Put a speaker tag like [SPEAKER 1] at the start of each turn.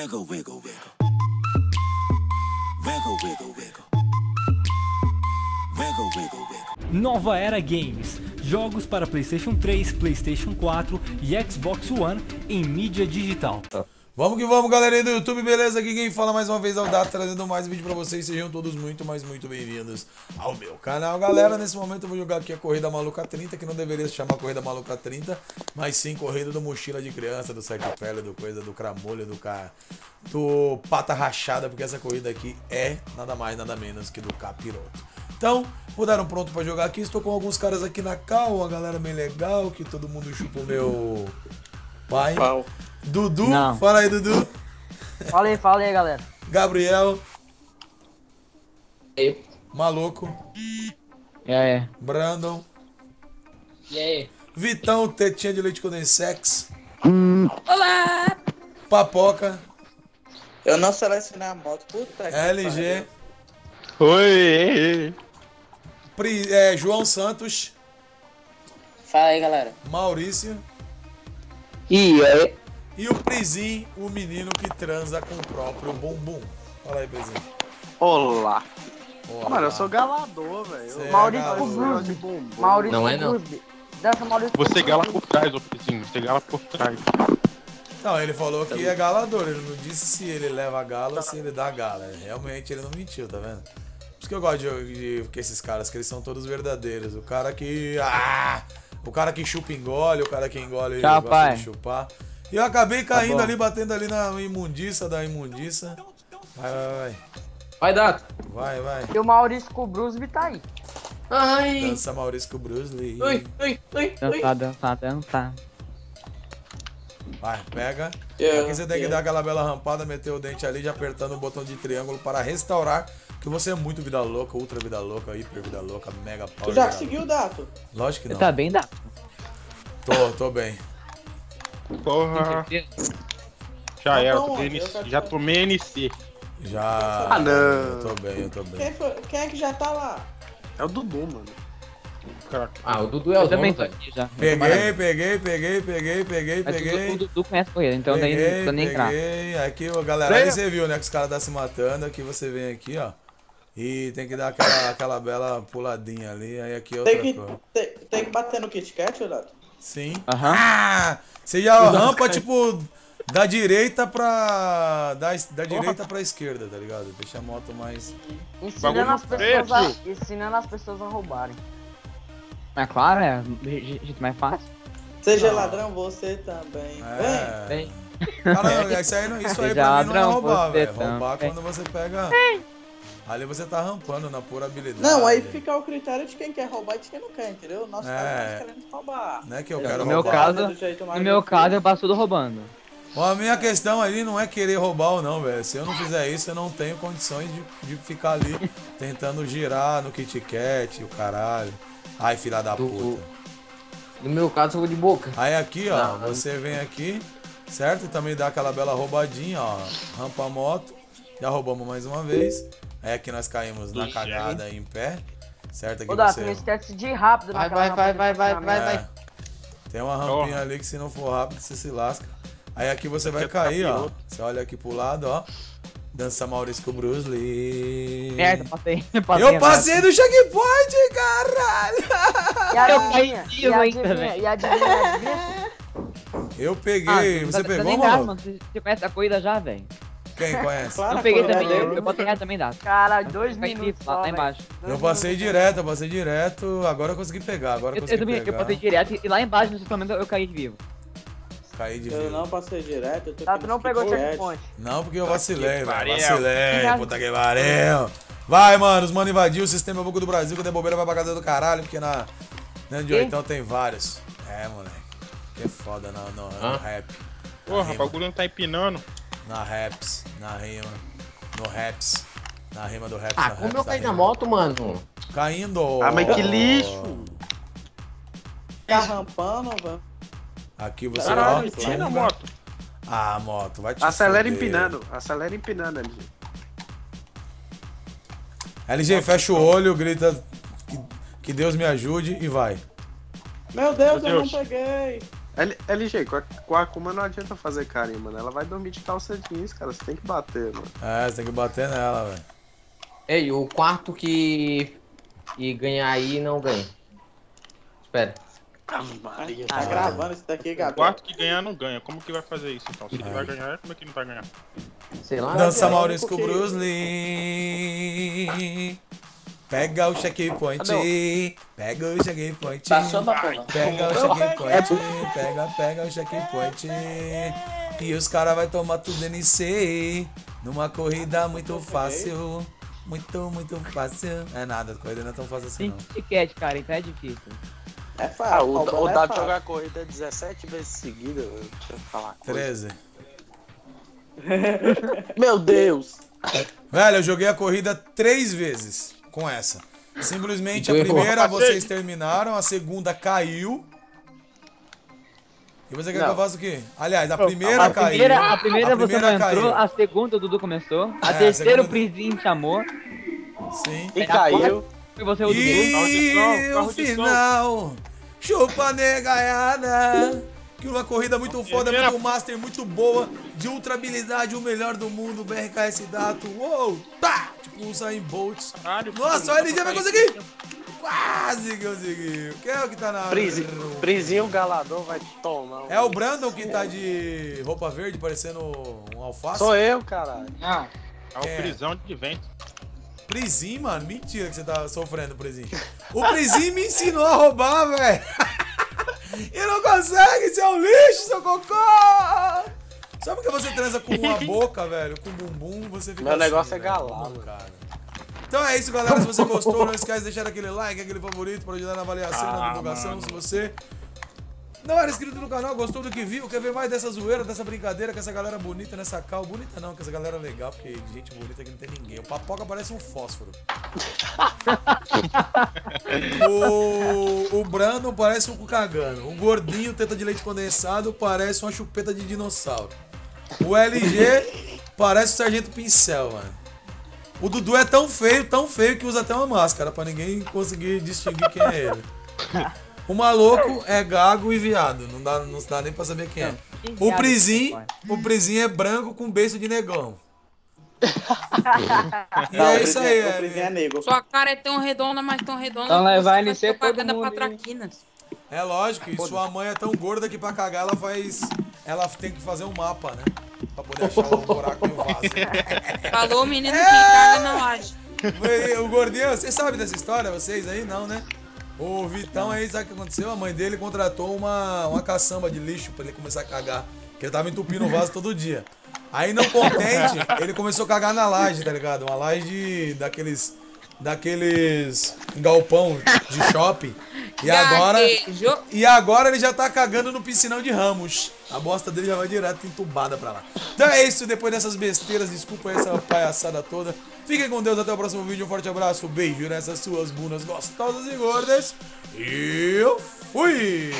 [SPEAKER 1] Wiggle, wiggle, wiggle. Wiggle, wiggle, wiggle. Wiggle, wiggle, wiggle.
[SPEAKER 2] Nova Era Games. Jogos para PlayStation 3, PlayStation 4 e Xbox One em mídia digital.
[SPEAKER 3] Vamos que vamos, galerinha do YouTube, beleza? Aqui quem fala mais uma vez é o Dato, trazendo mais vídeo pra vocês. Sejam todos muito, mas muito bem-vindos ao meu canal. Galera, nesse momento eu vou jogar aqui a Corrida Maluca 30, que não deveria se chamar Corrida Maluca 30, mas sim Corrida do Mochila de Criança, do Sete Pele, do Coisa, do Cramolho, do ca... do Pata Rachada, porque essa corrida aqui é nada mais, nada menos que do Capiroto. Então, mudaram pronto pra jogar aqui. Estou com alguns caras aqui na cal, uma galera bem legal, que todo mundo chupa o meu pai.
[SPEAKER 4] Pau.
[SPEAKER 3] Dudu,
[SPEAKER 5] Não.
[SPEAKER 3] fala aí, Dudu.
[SPEAKER 5] Fala aí, fala aí, galera.
[SPEAKER 3] Gabriel,
[SPEAKER 4] E
[SPEAKER 3] Maluco,
[SPEAKER 5] E aí?
[SPEAKER 3] Brandon,
[SPEAKER 4] e aí?
[SPEAKER 3] Vitão, Tetinha de Leite Condensex. Olá! Papoca,
[SPEAKER 4] Eu não selecionei a moto, puta que
[SPEAKER 3] LG,
[SPEAKER 6] Oi!
[SPEAKER 3] Pri- é, João Santos,
[SPEAKER 4] Fala aí, galera.
[SPEAKER 3] Maurício
[SPEAKER 5] E aí?
[SPEAKER 3] E o Prizim, o menino que transa com o próprio bumbum. Fala aí, Prizim.
[SPEAKER 6] Olá!
[SPEAKER 3] Olá.
[SPEAKER 6] Mano, eu sou galador, velho.
[SPEAKER 3] É
[SPEAKER 5] Maurício
[SPEAKER 6] bumbum.
[SPEAKER 5] Maurício
[SPEAKER 4] Não é, não.
[SPEAKER 5] Dança Maurício
[SPEAKER 6] Você gala por trás, ô Pizinho. Você gala por trás.
[SPEAKER 3] Não, ele falou que é galador, ele não disse se ele leva gala ou se ele dá gala. Realmente ele não mentiu, tá vendo? Por isso que eu gosto de, de que esses caras, que eles são todos verdadeiros. O cara que. Ah! O cara que chupa engole, o cara que engole
[SPEAKER 5] Tchau,
[SPEAKER 3] gosta
[SPEAKER 5] pai.
[SPEAKER 3] de chupar. E eu acabei caindo
[SPEAKER 5] bom.
[SPEAKER 3] ali, batendo ali na imundiça da imundiça. Vai, vai,
[SPEAKER 4] Vai, Dato.
[SPEAKER 3] vai. Vai, vai.
[SPEAKER 5] E o Maurício Cruz tá aí.
[SPEAKER 4] Ai.
[SPEAKER 3] Dança Maurício com o Bruce Lee.
[SPEAKER 4] Ui, ui, ui, ui.
[SPEAKER 5] Dançar, dançar, dançar.
[SPEAKER 3] Vai, pega.
[SPEAKER 4] Yeah,
[SPEAKER 3] Aqui você tem que
[SPEAKER 4] yeah.
[SPEAKER 3] dar aquela bela rampada, meter o dente ali, já apertando o botão de triângulo para restaurar. Que você é muito vida louca, ultra vida louca, hiper vida louca, mega power.
[SPEAKER 4] Tu já conseguiu o Dato?
[SPEAKER 3] Lógico que
[SPEAKER 5] Você
[SPEAKER 3] não.
[SPEAKER 5] tá bem, Dá?
[SPEAKER 3] Tô, tô bem.
[SPEAKER 6] Porra! Já era,
[SPEAKER 4] Tá bom,
[SPEAKER 6] tô NC, já tomei NC.
[SPEAKER 3] Já.
[SPEAKER 6] Ah, não.
[SPEAKER 3] Eu tô bem, eu tô bem.
[SPEAKER 4] Quem, foi- quem é que já tá lá?
[SPEAKER 6] É o Dudu, mano. Cara,
[SPEAKER 7] Ah, o Dudu é o
[SPEAKER 5] Eu também tô aqui já.
[SPEAKER 3] Peguei, peguei, peguei, peguei, peguei,
[SPEAKER 5] Mas Dudu-
[SPEAKER 3] peguei.
[SPEAKER 5] o Dudu conhece corrida, então daí não
[SPEAKER 3] Peguei,
[SPEAKER 5] precisa nem entrar.
[SPEAKER 3] peguei. Aqui, ó, galera, aí você viu, né, que os caras tá se matando. Aqui você vem aqui, ó. E tem que dar aquela, aquela bela puladinha ali. Aí aqui é outra
[SPEAKER 4] Tem que,
[SPEAKER 3] coisa.
[SPEAKER 4] tem, tem que bater no Kit Kat, ô Dato?
[SPEAKER 3] Sim.
[SPEAKER 5] Aham.
[SPEAKER 3] Ah! Você já rampa, tipo, da direita pra. Da, da direita pra esquerda, tá ligado? Deixa a moto mais.
[SPEAKER 5] Ensinando as, pessoas a, ensinando as pessoas a roubarem. É claro, é je- jeito mais fácil.
[SPEAKER 4] Seja
[SPEAKER 3] Não.
[SPEAKER 4] ladrão, você também.
[SPEAKER 3] É.
[SPEAKER 5] Vem.
[SPEAKER 3] Cara, isso aí, não- isso aí
[SPEAKER 5] Seja
[SPEAKER 3] pra mim não é
[SPEAKER 5] ladrão,
[SPEAKER 3] roubar, velho. Roubar quando você pega. Ali você tá rampando na pura habilidade.
[SPEAKER 4] Não, aí fica o critério de quem quer roubar e de quem não quer, entendeu? Nosso
[SPEAKER 3] É.
[SPEAKER 4] caso nós queremos roubar.
[SPEAKER 3] Não é que eu quero
[SPEAKER 5] No meu
[SPEAKER 3] roubar.
[SPEAKER 5] caso,
[SPEAKER 4] Do jeito mais
[SPEAKER 5] no meu caso eu passo tudo roubando.
[SPEAKER 3] Bom, a minha questão ali não é querer roubar ou não, velho. Se eu não fizer isso, eu não tenho condições de, de ficar ali tentando girar no Kit Kat, o caralho. Ai, filha da puta.
[SPEAKER 7] No meu caso, eu vou de boca.
[SPEAKER 3] Aí aqui, ó,
[SPEAKER 7] Não, não.
[SPEAKER 3] você vem aqui, certo? E também dá aquela bela roubadinha, ó. Rampa a moto. Já roubamos mais uma vez. Aí aqui nós caímos na cagada em pé. Certo? Aqui
[SPEAKER 5] Ô, Dato,
[SPEAKER 3] você...
[SPEAKER 5] não esquece de ir rápido
[SPEAKER 7] Vai,
[SPEAKER 5] naquela
[SPEAKER 7] vai, vai, vai, vai,
[SPEAKER 5] estacionamento.
[SPEAKER 7] vai,
[SPEAKER 3] É. Tem uma rampinha ali que se não for rápido, você se lasca. Aí aqui você vai cair, ó. Você olha aqui pro lado, ó. Dança Maurício com o Bruce Lee.
[SPEAKER 5] Merda, passei. passei
[SPEAKER 3] Eu
[SPEAKER 5] errado.
[SPEAKER 3] passei do checkpoint, caralho!
[SPEAKER 5] E a
[SPEAKER 7] Eu
[SPEAKER 5] adivinha,
[SPEAKER 7] caí
[SPEAKER 5] e adivinha, e adivinha, e adivinha?
[SPEAKER 3] Eu peguei.
[SPEAKER 5] Ah,
[SPEAKER 3] você
[SPEAKER 5] tá- tá
[SPEAKER 3] pegou,
[SPEAKER 5] dá,
[SPEAKER 3] mano?
[SPEAKER 5] Você você conhece a corrida já, velho?
[SPEAKER 3] Quem conhece?
[SPEAKER 4] Claro,
[SPEAKER 5] Eu peguei
[SPEAKER 4] é
[SPEAKER 5] também, eu, eu botei reto também, dá.
[SPEAKER 8] Caralho, dois
[SPEAKER 5] Caí
[SPEAKER 8] minutos
[SPEAKER 5] lá,
[SPEAKER 8] só,
[SPEAKER 5] lá embaixo.
[SPEAKER 8] Dois
[SPEAKER 3] Eu passei
[SPEAKER 8] minutos.
[SPEAKER 3] direto, eu passei direto. Agora eu consegui pegar, agora eu
[SPEAKER 5] Eu, eu
[SPEAKER 3] consegui
[SPEAKER 5] eu
[SPEAKER 3] pegar.
[SPEAKER 5] botei direto e lá embaixo no estacionamento eu caí vivo.
[SPEAKER 3] Caí de
[SPEAKER 4] Eu não passei direto, eu tô
[SPEAKER 8] Tá,
[SPEAKER 4] aqui
[SPEAKER 8] tu não pegou o checkpoint.
[SPEAKER 3] Não, porque eu vacilei, velho. Vacilei, puta que pariu. Vai, mano, os mano invadiu o sistema Banco do Brasil, que der bobeira vai pra casa do caralho, porque na. Na de oitão tem vários. É, moleque. Que é foda no, no, no rap.
[SPEAKER 6] Porra, o bagulho não tá empinando.
[SPEAKER 3] Na raps, na rima. No raps. Na rima do raps.
[SPEAKER 7] Ah, como
[SPEAKER 3] raps
[SPEAKER 7] eu caí na
[SPEAKER 3] rima.
[SPEAKER 7] moto, mano?
[SPEAKER 3] Caindo.
[SPEAKER 6] Ah, mas que lixo!
[SPEAKER 4] Tá rampando, velho.
[SPEAKER 3] Aqui você
[SPEAKER 6] Caralho,
[SPEAKER 3] ó,
[SPEAKER 6] empina a moto.
[SPEAKER 3] Ah, moto, vai te
[SPEAKER 6] Acelera
[SPEAKER 3] fuder.
[SPEAKER 6] empinando, acelera empinando, LG.
[SPEAKER 3] LG, fecha o olho, grita que, que Deus me ajude e vai.
[SPEAKER 4] Meu Deus,
[SPEAKER 6] Meu
[SPEAKER 4] eu não
[SPEAKER 6] Deus.
[SPEAKER 4] peguei.
[SPEAKER 6] L- LG, com a, com a Akuma não adianta fazer carinho, mano. Ela vai dormir de calça jeans, cara. Você tem que bater, mano.
[SPEAKER 3] É, você tem que bater nela, velho.
[SPEAKER 7] Ei, o quarto que. que ganhar aí não ganha. Espera.
[SPEAKER 4] Tá gravando isso daqui,
[SPEAKER 6] O
[SPEAKER 4] Gabriel.
[SPEAKER 6] quarto que ganhar não ganha. Como que vai fazer isso, então? Se ele vai ganhar, como é que ele não vai ganhar?
[SPEAKER 7] Sei lá.
[SPEAKER 3] Dança Maurício com o Bruce Lee. Pega o checkpoint. Pega o checkpoint.
[SPEAKER 4] Tá samba, porra.
[SPEAKER 3] Pega o checkpoint. Pega, pega o checkpoint. E os caras vai tomar tudo NC. Numa corrida muito fácil. Muito, muito fácil. É nada, a corrida não é tão fácil assim
[SPEAKER 5] Tem
[SPEAKER 3] não.
[SPEAKER 5] ticket, cara, então é difícil.
[SPEAKER 4] É
[SPEAKER 8] Ah,
[SPEAKER 4] fácil.
[SPEAKER 8] o,
[SPEAKER 4] roubando
[SPEAKER 8] o
[SPEAKER 4] é
[SPEAKER 8] jogar a corrida 17 vezes seguida, eu- deixa eu falar. uma coisa.
[SPEAKER 3] 13.
[SPEAKER 8] Meu Deus!
[SPEAKER 3] Velho, eu joguei a corrida três vezes com essa. Simplesmente a primeira vocês terminaram, a segunda caiu. E você quer que eu
[SPEAKER 8] Não.
[SPEAKER 3] faça o quê? Aliás, a primeira
[SPEAKER 5] A
[SPEAKER 3] caiu.
[SPEAKER 5] primeira, a primeira
[SPEAKER 3] A
[SPEAKER 5] você
[SPEAKER 3] primeira
[SPEAKER 5] não entrou,
[SPEAKER 3] caiu.
[SPEAKER 5] a segunda o Dudu começou, a
[SPEAKER 3] É, a
[SPEAKER 5] terceira o Prizinho chamou,
[SPEAKER 3] Sim.
[SPEAKER 8] E
[SPEAKER 5] a
[SPEAKER 8] caiu.
[SPEAKER 5] foi você o Dudu.
[SPEAKER 3] E o final, chupa negaiada. Que uma corrida muito foda, muito master, muito boa, de ultra habilidade, o melhor do mundo, BRKS Dato, uou, tá! O Usain Bolt.
[SPEAKER 6] Caralho,
[SPEAKER 3] Nossa, o
[SPEAKER 6] puta,
[SPEAKER 3] LG vai conseguir! Quase conseguiu. Quem é o que tá na...
[SPEAKER 8] Prisi- Prisinho galador vai tomar. um-
[SPEAKER 3] É o Brandon que tá de roupa verde, parecendo um alface?
[SPEAKER 8] Sou eu, caralho.
[SPEAKER 7] Não.
[SPEAKER 6] É
[SPEAKER 3] É.
[SPEAKER 6] uma prisão de vento.
[SPEAKER 3] Prisim, mano. Mentira que você tá sofrendo, Prisim. O Prisim me ensinou a roubar, velho. E não consegue, seu lixo, seu cocô. Só porque você transa com uma boca, velho, com bumbum, você fica
[SPEAKER 8] Meu negócio é
[SPEAKER 3] velho.
[SPEAKER 8] galar,
[SPEAKER 3] Não,
[SPEAKER 8] mano.
[SPEAKER 3] cara. Então é isso, galera. Se você gostou, não esquece de deixar aquele like, aquele favorito para ajudar na avaliação, na
[SPEAKER 6] Ah,
[SPEAKER 3] divulgação.
[SPEAKER 6] mano.
[SPEAKER 3] Se você não era inscrito no canal, gostou do que viu, quer ver mais dessa zoeira, dessa brincadeira com essa galera bonita nessa cal. Bonita não, com essa galera legal, porque gente bonita aqui não tem ninguém. O papoca parece um fósforo. o, o Brandon parece um cu cagando. O gordinho, teta de leite condensado, parece uma chupeta de dinossauro. O LG parece o Sargento Pincel, mano. O Dudu é tão feio, tão feio que usa até uma máscara pra ninguém conseguir distinguir quem é ele. O maluco é gago e viado, não dá, não dá nem pra saber quem é. O Prizim, o Prizim é branco com beiço de negão. E
[SPEAKER 4] Não,
[SPEAKER 3] é
[SPEAKER 4] o
[SPEAKER 3] isso aí,
[SPEAKER 4] é
[SPEAKER 3] é,
[SPEAKER 4] negro.
[SPEAKER 9] Sua cara é tão redonda, mas tão redonda.
[SPEAKER 5] Então NC
[SPEAKER 9] faz
[SPEAKER 5] todo
[SPEAKER 9] propaganda pra
[SPEAKER 5] hein?
[SPEAKER 9] traquinas.
[SPEAKER 3] É lógico, e sua mãe é tão gorda que pra cagar ela faz. Ela tem que fazer um mapa, né? Pra poder achar o buraco e o vaso.
[SPEAKER 9] Falou o menino
[SPEAKER 3] É!
[SPEAKER 9] que caga na laje.
[SPEAKER 3] O gordinho, você sabe dessa história, vocês aí? Não, né? O Vitão aí, sabe o que aconteceu? A mãe dele contratou uma, uma caçamba de lixo pra ele começar a cagar. Que ele tava entupindo o vaso todo dia. Aí, não contente, ele começou a cagar na laje, tá ligado? Uma laje de- daqueles. Daqueles. galpão de shopping. E agora. E agora ele já tá cagando no piscinão de Ramos. A bosta dele já vai direto entubada pra lá. Então é isso, depois dessas besteiras, desculpa essa palhaçada toda. Fiquem com Deus, até o próximo vídeo. Um forte abraço, beijo nessas suas bunas gostosas e gordas. E eu fui!